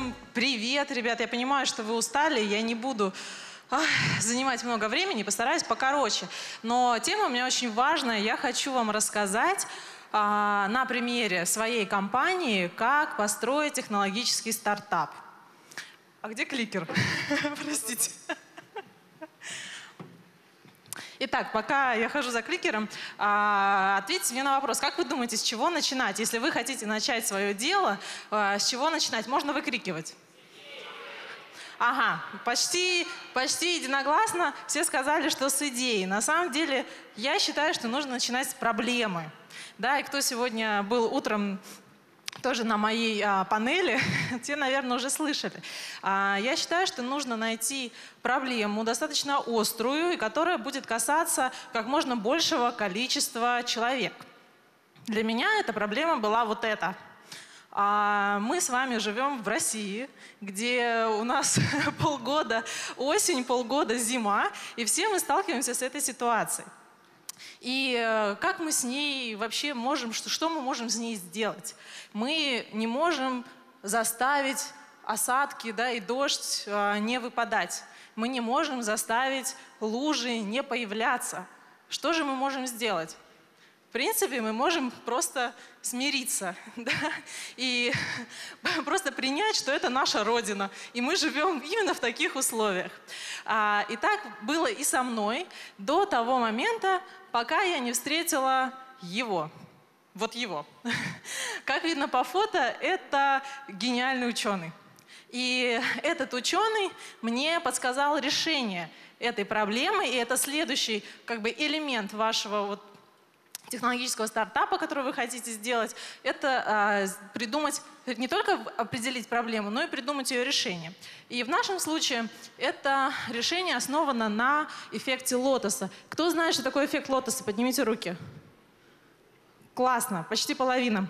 Всем привет, ребят. Я понимаю, что вы устали, я не буду ах, занимать много времени, постараюсь покороче. Но тема у меня очень важная, я хочу вам рассказать а, на примере своей компании, как построить технологический стартап. А где кликер? Простите. Итак, пока я хожу за кликером, а, ответьте мне на вопрос. Как вы думаете, с чего начинать? Если вы хотите начать свое дело, а, с чего начинать? Можно выкрикивать? Ага, почти, почти единогласно все сказали, что с идеей. На самом деле, я считаю, что нужно начинать с проблемы. Да, и кто сегодня был утром тоже на моей а, панели, те, наверное, уже слышали. А, я считаю, что нужно найти проблему достаточно острую, и которая будет касаться как можно большего количества человек. Для меня эта проблема была вот эта. А, мы с вами живем в России, где у нас полгода осень, полгода зима, и все мы сталкиваемся с этой ситуацией. И э, как мы с ней вообще можем, что, что мы можем с ней сделать? Мы не можем заставить осадки да, и дождь э, не выпадать. Мы не можем заставить лужи не появляться. Что же мы можем сделать? В принципе, мы можем просто смириться да? и просто принять, что это наша Родина, и мы живем именно в таких условиях. А, и так было и со мной до того момента, пока я не встретила его. Вот его. Как видно по фото, это гениальный ученый. И этот ученый мне подсказал решение этой проблемы, и это следующий как бы, элемент вашего вот технологического стартапа, который вы хотите сделать, это э, придумать, не только определить проблему, но и придумать ее решение. И в нашем случае это решение основано на эффекте лотоса. Кто знает, что такое эффект лотоса? Поднимите руки. Классно, почти половина.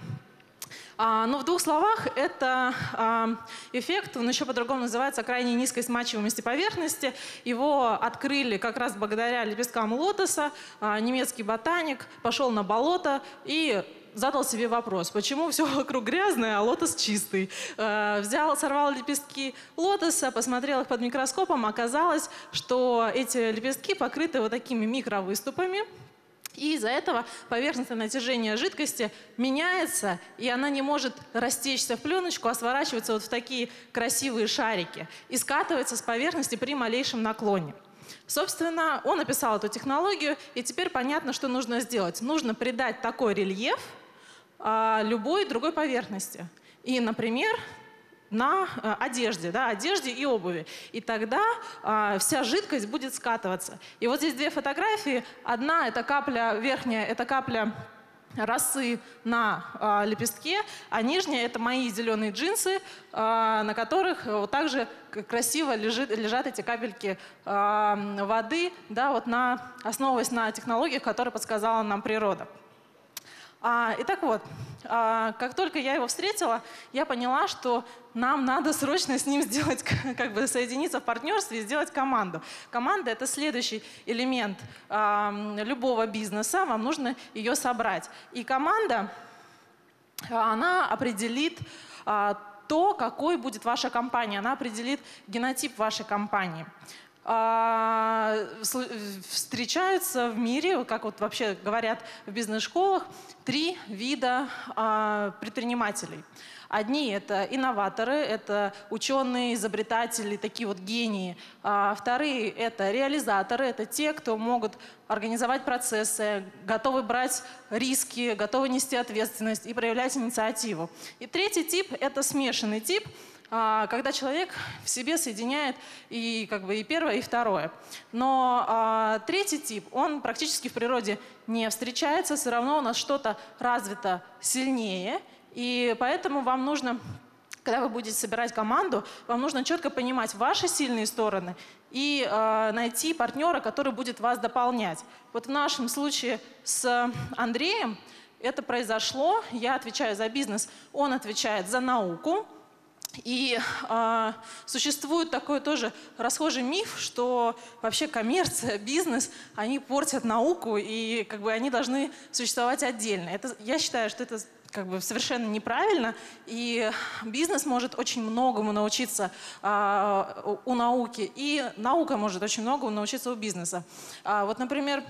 А, но в двух словах, это а, эффект, он еще по-другому называется крайне низкой смачиваемости поверхности. Его открыли как раз благодаря лепесткам лотоса. А, немецкий ботаник пошел на болото и задал себе вопрос, почему все вокруг грязное, а лотос чистый. Взял, сорвал лепестки лотоса, посмотрел их под микроскопом, оказалось, что эти лепестки покрыты вот такими микровыступами, и из-за этого поверхностное натяжение жидкости меняется, и она не может растечься в пленочку, а сворачивается вот в такие красивые шарики и скатывается с поверхности при малейшем наклоне. Собственно, он описал эту технологию, и теперь понятно, что нужно сделать. Нужно придать такой рельеф а, любой другой поверхности. И, например, на э, одежде, да, одежде и обуви. И тогда э, вся жидкость будет скатываться. И вот здесь две фотографии. Одна это капля верхняя, это капля росы на э, лепестке, а нижняя это мои зеленые джинсы, э, на которых вот также красиво лежит, лежат эти капельки э, воды, да, вот на, основываясь на технологиях, которые подсказала нам природа. А, и так вот, а, как только я его встретила, я поняла, что нам надо срочно с ним сделать, как бы соединиться в партнерстве и сделать команду. Команда – это следующий элемент а, любого бизнеса, вам нужно ее собрать. И команда, она определит а, то, какой будет ваша компания, она определит генотип вашей компании. А, встречаются в мире, как вот вообще говорят в бизнес-школах, три вида а, предпринимателей. Одни – это инноваторы, это ученые, изобретатели, такие вот гении. А вторые – это реализаторы, это те, кто могут организовать процессы, готовы брать риски, готовы нести ответственность и проявлять инициативу. И третий тип – это смешанный тип – когда человек в себе соединяет и, как бы, и первое, и второе. Но а, третий тип, он практически в природе не встречается, все равно у нас что-то развито сильнее, и поэтому вам нужно когда вы будете собирать команду, вам нужно четко понимать ваши сильные стороны и э, найти партнера, который будет вас дополнять. Вот в нашем случае с Андреем это произошло. Я отвечаю за бизнес, он отвечает за науку. И э, существует такой тоже расхожий миф, что вообще коммерция, бизнес, они портят науку, и как бы они должны существовать отдельно. Это, я считаю, что это как бы совершенно неправильно, и бизнес может очень многому научиться а, у науки, и наука может очень многому научиться у бизнеса. А, вот, например,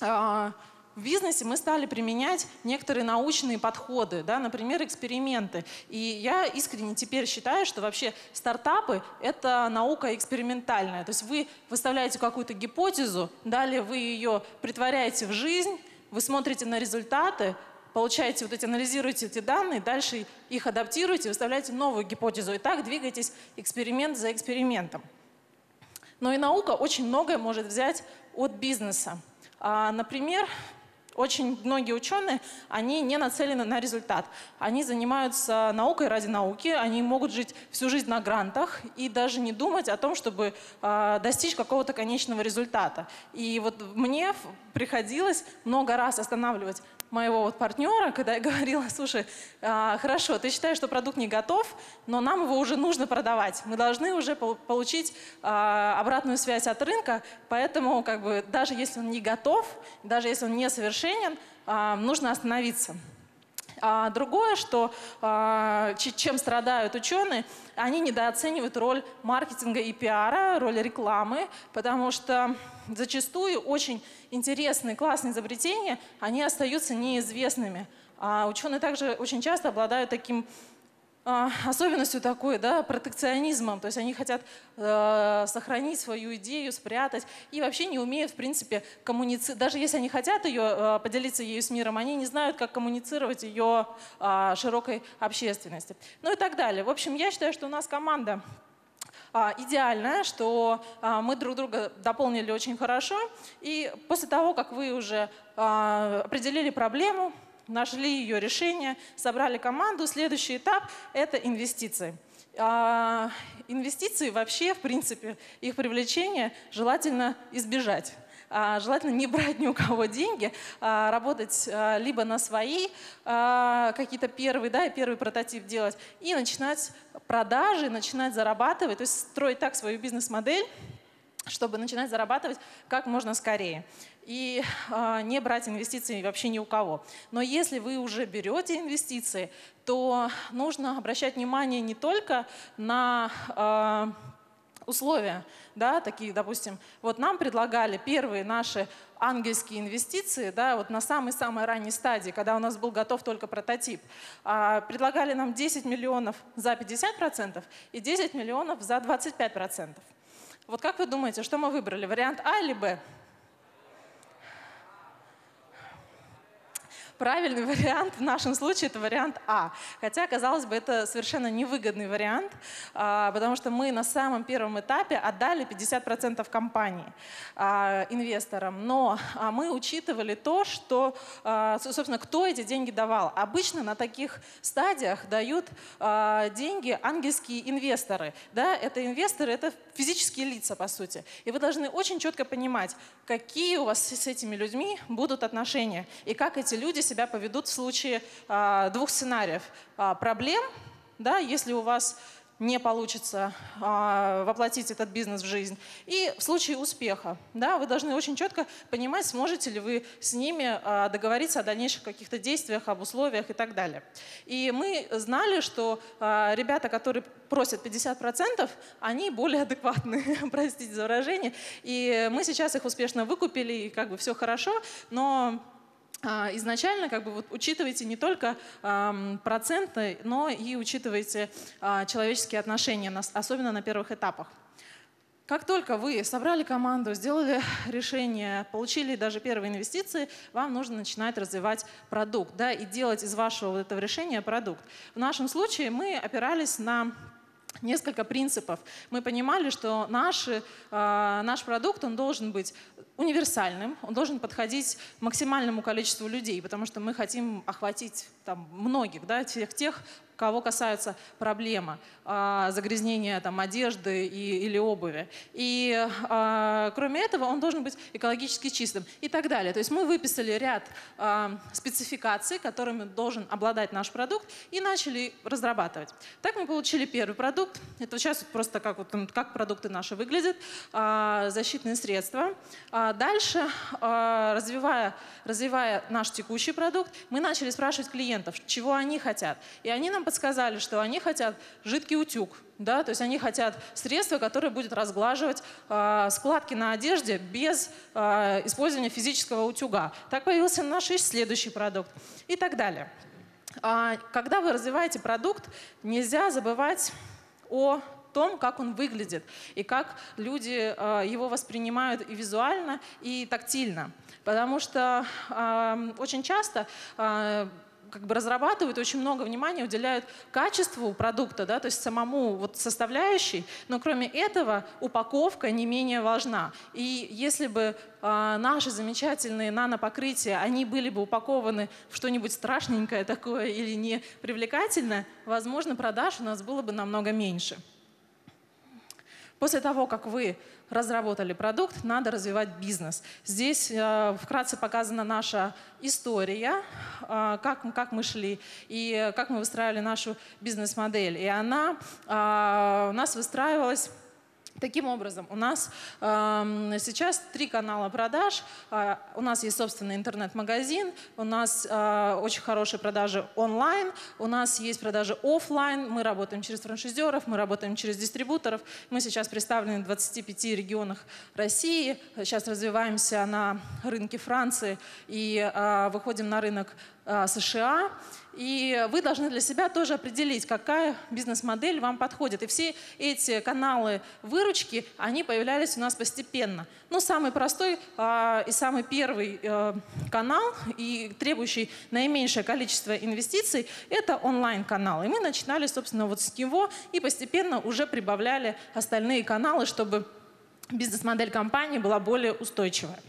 а, в бизнесе мы стали применять некоторые научные подходы, да, например, эксперименты. И я искренне теперь считаю, что вообще стартапы — это наука экспериментальная. То есть вы выставляете какую-то гипотезу, далее вы ее притворяете в жизнь, вы смотрите на результаты, получаете вот эти, анализируете эти данные, дальше их адаптируете, выставляете новую гипотезу. И так двигаетесь эксперимент за экспериментом. Но и наука очень многое может взять от бизнеса. А, например, очень многие ученые, они не нацелены на результат. Они занимаются наукой ради науки, они могут жить всю жизнь на грантах и даже не думать о том, чтобы э, достичь какого-то конечного результата. И вот мне приходилось много раз останавливать моего вот партнера, когда я говорила, слушай, а, хорошо, ты считаешь, что продукт не готов, но нам его уже нужно продавать. Мы должны уже получить а, обратную связь от рынка, поэтому как бы, даже если он не готов, даже если он не совершенен, а, нужно остановиться. А другое, что а, чем страдают ученые, они недооценивают роль маркетинга и пиара, роль рекламы, потому что зачастую очень интересные, классные изобретения, они остаются неизвестными. А ученые также очень часто обладают таким особенностью такой, да, протекционизмом. То есть они хотят э, сохранить свою идею, спрятать и вообще не умеют, в принципе, коммуницировать. Даже если они хотят ее э, поделиться ею с миром, они не знают, как коммуницировать ее э, широкой общественности. Ну и так далее. В общем, я считаю, что у нас команда а, идеальная, что а, мы друг друга дополнили очень хорошо. И после того, как вы уже а, определили проблему, нашли ее решение, собрали команду. Следующий этап – это инвестиции. А, инвестиции вообще, в принципе, их привлечение желательно избежать. А, желательно не брать ни у кого деньги, а работать а, либо на свои а, какие-то первые, да, и первый прототип делать, и начинать продажи, начинать зарабатывать, то есть строить так свою бизнес-модель, чтобы начинать зарабатывать как можно скорее и э, не брать инвестиции вообще ни у кого. Но если вы уже берете инвестиции, то нужно обращать внимание не только на э, условия, да, такие, допустим, вот нам предлагали первые наши ангельские инвестиции, да, вот на самой-самой ранней стадии, когда у нас был готов только прототип, а, предлагали нам 10 миллионов за 50% и 10 миллионов за 25%. Вот как вы думаете, что мы выбрали, вариант А или Б? Правильный вариант в нашем случае это вариант А. Хотя, казалось бы, это совершенно невыгодный вариант, а, потому что мы на самом первом этапе отдали 50% компании а, инвесторам. Но а, мы учитывали то, что, собственно, кто эти деньги давал. Обычно на таких стадиях дают деньги ангельские инвесторы. Да? Это инвесторы, это физические лица, по сути. И вы должны очень четко понимать, какие у вас с этими людьми будут отношения и как эти люди себя поведут в случае а, двух сценариев. А, проблем, да, если у вас не получится а, воплотить этот бизнес в жизнь. И в случае успеха, да, вы должны очень четко понимать, сможете ли вы с ними договориться о дальнейших каких-то действиях, об условиях и так далее. И мы знали, что ребята, которые просят 50%, они более адекватные, простите за выражение. И мы сейчас их успешно выкупили, и как бы все хорошо, но изначально как бы вот учитывайте не только проценты, но и учитывайте э, человеческие отношения, особенно на первых этапах. Как только вы собрали команду, сделали решение, получили даже первые инвестиции, вам нужно начинать развивать продукт да, и делать из вашего вот этого решения продукт. В нашем случае мы опирались на несколько принципов. Мы понимали, что наши, э, наш продукт он должен быть универсальным, он должен подходить максимальному количеству людей, потому что мы хотим охватить там, многих, да, тех, тех кого касаются проблемы а, загрязнения там, одежды и, или обуви. И а, кроме этого он должен быть экологически чистым и так далее. То есть мы выписали ряд а, спецификаций, которыми должен обладать наш продукт, и начали разрабатывать. Так мы получили первый продукт. Это сейчас просто как, вот, как продукты наши выглядят. А, защитные средства. Дальше, развивая, развивая наш текущий продукт, мы начали спрашивать клиентов, чего они хотят. И они нам подсказали, что они хотят жидкий утюг. Да? То есть они хотят средства, которое будет разглаживать э, складки на одежде без э, использования физического утюга. Так появился наш следующий продукт и так далее. А, когда вы развиваете продукт, нельзя забывать о том, как он выглядит и как люди э, его воспринимают и визуально, и тактильно. Потому что э, очень часто э, как бы разрабатывают, очень много внимания уделяют качеству продукта, да, то есть самому вот составляющей, но кроме этого упаковка не менее важна. И если бы э, наши замечательные нанопокрытия, они были бы упакованы в что-нибудь страшненькое такое или не привлекательное, возможно, продаж у нас было бы намного меньше. После того, как вы разработали продукт, надо развивать бизнес. Здесь э, вкратце показана наша история, э, как, как мы шли и как мы выстраивали нашу бизнес-модель. И она э, у нас выстраивалась Таким образом, у нас э, сейчас три канала продаж. Э, у нас есть собственный интернет-магазин, у нас э, очень хорошие продажи онлайн, у нас есть продажи офлайн. Мы работаем через франшизеров, мы работаем через дистрибуторов. Мы сейчас представлены в 25 регионах России. Сейчас развиваемся на рынке Франции и э, выходим на рынок э, США. И вы должны для себя тоже определить, какая бизнес-модель вам подходит. И все эти каналы выручки, они появлялись у нас постепенно. Ну, самый простой э, и самый первый э, канал, и требующий наименьшее количество инвестиций, это онлайн-канал. И мы начинали, собственно, вот с него и постепенно уже прибавляли остальные каналы, чтобы бизнес-модель компании была более устойчивая.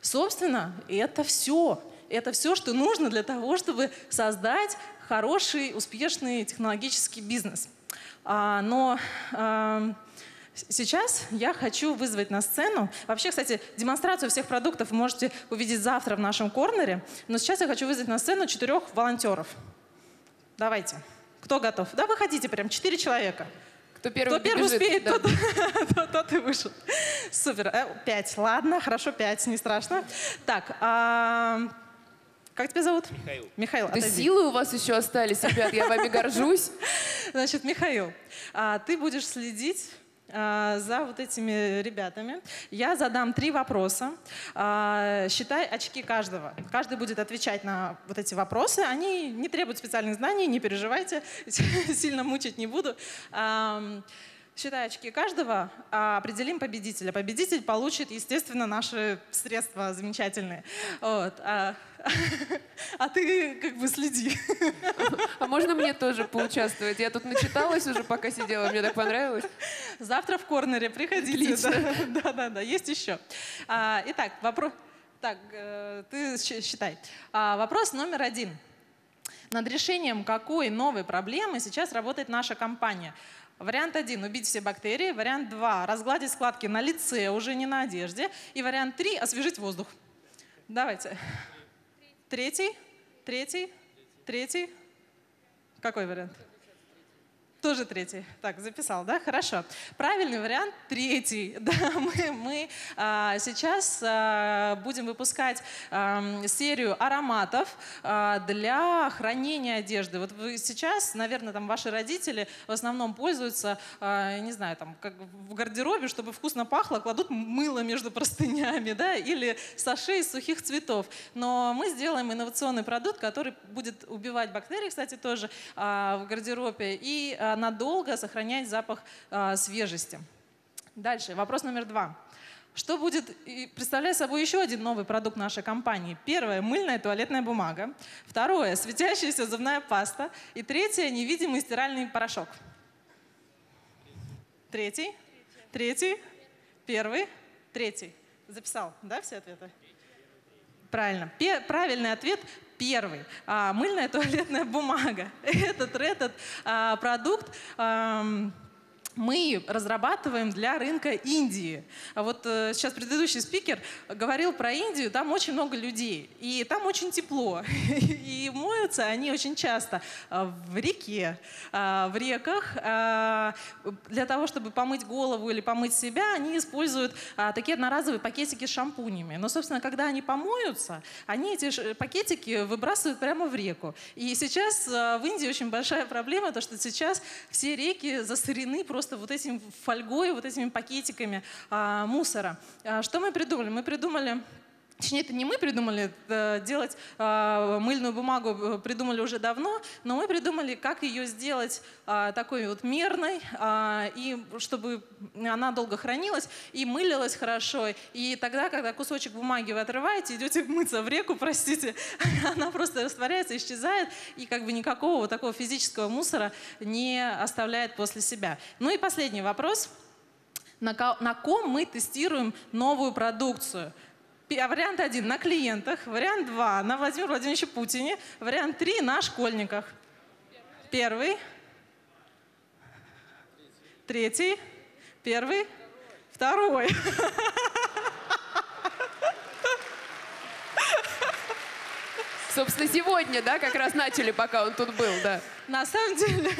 Собственно, это все. Это все, что нужно для того, чтобы создать хороший, успешный технологический бизнес. А, но а, Сейчас я хочу вызвать на сцену. Вообще, кстати, демонстрацию всех продуктов вы можете увидеть завтра в нашем корнере. Но сейчас я хочу вызвать на сцену четырех волонтеров. Давайте. Кто готов? Да, выходите прям, четыре человека. Кто первый, Кто первый успеет, да. тот, тот, тот и вышел. Супер. Э, пять. Ладно, хорошо, пять, не страшно. Так, а, как тебя зовут? Михаил. Михаил, Да силы у вас еще остались, ребят, я вами горжусь. Значит, Михаил, а, ты будешь следить а, за вот этими ребятами. Я задам три вопроса. А, считай очки каждого. Каждый будет отвечать на вот эти вопросы. Они не требуют специальных знаний, не переживайте, сильно мучить не буду. Считая очки каждого, а, определим победителя. Победитель получит, естественно, наши средства замечательные. Вот. А, а ты как бы следи. А можно мне тоже поучаствовать? Я тут начиталась уже, пока сидела, мне так понравилось. Завтра в корнере приходите. Да, да, да, да, есть еще. А, итак, вопрос... Так, э, ты считай. А, вопрос номер один. Над решением какой новой проблемы сейчас работает наша компания? Вариант один – убить все бактерии. Вариант два – разгладить складки на лице, уже не на одежде. И вариант три – освежить воздух. Давайте. Третий, третий, третий. Какой вариант? Тоже третий. Так, записал, да? Хорошо. Правильный вариант третий. Да, мы мы а, сейчас а, будем выпускать а, серию ароматов а, для хранения одежды. Вот вы сейчас, наверное, там ваши родители в основном пользуются, а, не знаю, там, как в гардеробе, чтобы вкусно пахло, кладут мыло между простынями, да, или саши из сухих цветов. Но мы сделаем инновационный продукт, который будет убивать бактерии, кстати, тоже а, в гардеробе, и а, надолго сохранять запах а, свежести. Дальше, вопрос номер два. Что будет представлять собой еще один новый продукт нашей компании? Первое – мыльная туалетная бумага. Второе – светящаяся зубная паста. И третье – невидимый стиральный порошок. Третий. Третий. Первый. Третий. Записал, да, все ответы? Правильно. Правильный ответ Первый. А, мыльная туалетная бумага. Этот, этот а, продукт... Мы разрабатываем для рынка Индии. А вот э, сейчас предыдущий спикер говорил про Индию, там очень много людей, и там очень тепло, и моются они очень часто э, в реке, э, в реках. Э, для того, чтобы помыть голову или помыть себя, они используют такие одноразовые пакетики с шампунями. Но, собственно, когда они помоются, они эти пакетики выбрасывают прямо в реку. И сейчас в Индии очень большая проблема, то что сейчас все реки засорены просто просто вот этим фольгой, вот этими пакетиками а, мусора. А, что мы придумали? Мы придумали Точнее, это не мы придумали э, делать э, мыльную бумагу, э, придумали уже давно, но мы придумали, как ее сделать такой вот мерной, и чтобы она долго хранилась и мылилась хорошо. И тогда, когда кусочек бумаги вы отрываете, идете мыться в реку, простите, она просто растворяется, исчезает, и как бы никакого вот такого физического мусора не оставляет после себя. Ну и последний вопрос. На ком мы тестируем новую продукцию? Вариант один на клиентах, вариант два на Владимире Владимировиче Путине, вариант три на школьниках. Первый. Третий. Первый. Второй. Собственно, сегодня, да, как раз начали, пока он тут был, да. На самом деле,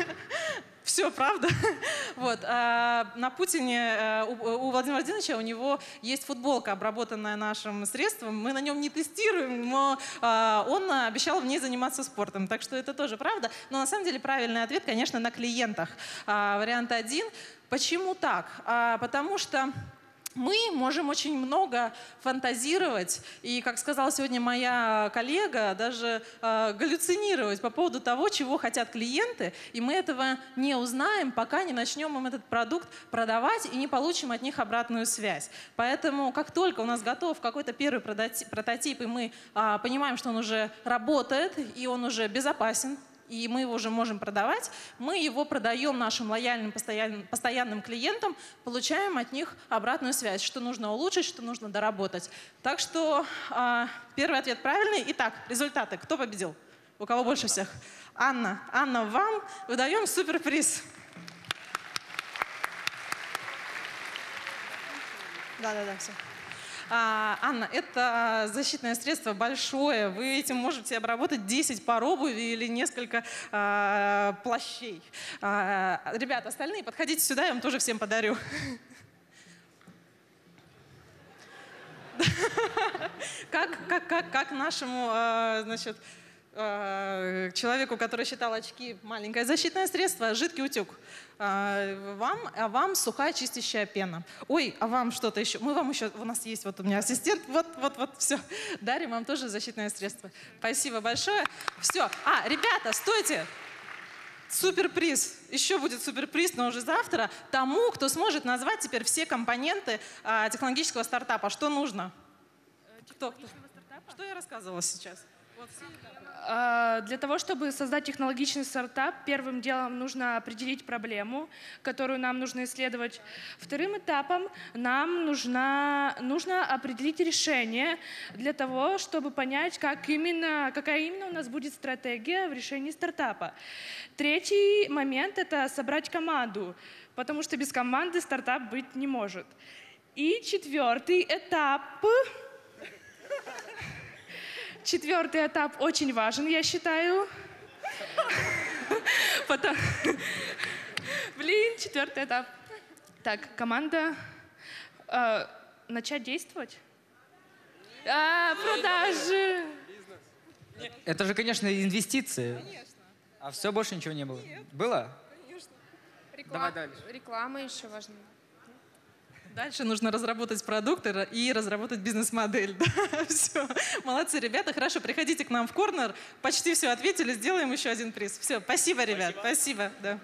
все, правда. Вот. А на Путине, э, у Владимира Владимировича, у него есть футболка, обработанная нашим средством. Мы на нем не тестируем, но а, он обещал в ней заниматься спортом. Так что это тоже правда. Но на самом деле правильный ответ, конечно, на клиентах. А, вариант один. Почему так? Потому что мы можем очень много фантазировать и, как сказала сегодня моя коллега, даже э, галлюцинировать по поводу того, чего хотят клиенты, и мы этого не узнаем, пока не начнем им этот продукт продавать и не получим от них обратную связь. Поэтому, как только у нас готов какой-то первый прототип, и мы э, понимаем, что он уже работает и он уже безопасен, и мы его уже можем продавать, мы его продаем нашим лояльным постоянным, постоянным клиентам, получаем от них обратную связь, что нужно улучшить, что нужно доработать. Так что э, первый ответ правильный. Итак, результаты. Кто победил? У кого больше всех? Анна. Анна, вам выдаем суперприз. Да-да-да, все. А, Анна, это защитное средство большое. Вы этим можете обработать 10 пар обуви или несколько а, плащей. А, ребята, остальные, подходите сюда, я вам тоже всем подарю. Как, как, как, как нашему, а, значит, а, человеку, который считал очки маленькое защитное средство, жидкий утюг. А, вам, а вам сухая чистящая пена. Ой, а вам что-то еще? Мы вам еще, у нас есть вот у меня ассистент, вот, вот, вот, все. Дарим вам тоже защитное средство. Спасибо большое. Все. А, ребята, стойте. Суперприз. Еще будет суперприз, но уже завтра. Тому, кто сможет назвать теперь все компоненты а, технологического стартапа. Что нужно? Кто? кто? Что я рассказывала сейчас? А, для того, чтобы создать технологичный стартап, первым делом нужно определить проблему, которую нам нужно исследовать. Вторым этапом нам нужно, нужно определить решение для того, чтобы понять, как именно, какая именно у нас будет стратегия в решении стартапа. Третий момент — это собрать команду, потому что без команды стартап быть не может. И четвертый этап Четвертый этап очень важен, я считаю. Потом... Блин, четвертый этап. Так, команда. Э, начать действовать? А, продажи. Это же, конечно, инвестиции. Конечно. А все, больше ничего не было? Нет. Было? Конечно. Давай дальше. Реклама еще важна. Дальше нужно разработать продукт и разработать бизнес-модель. Да, все. Молодцы, ребята. Хорошо, приходите к нам в корнер. Почти все ответили. Сделаем еще один приз. Все, спасибо, ребят. Спасибо. спасибо да.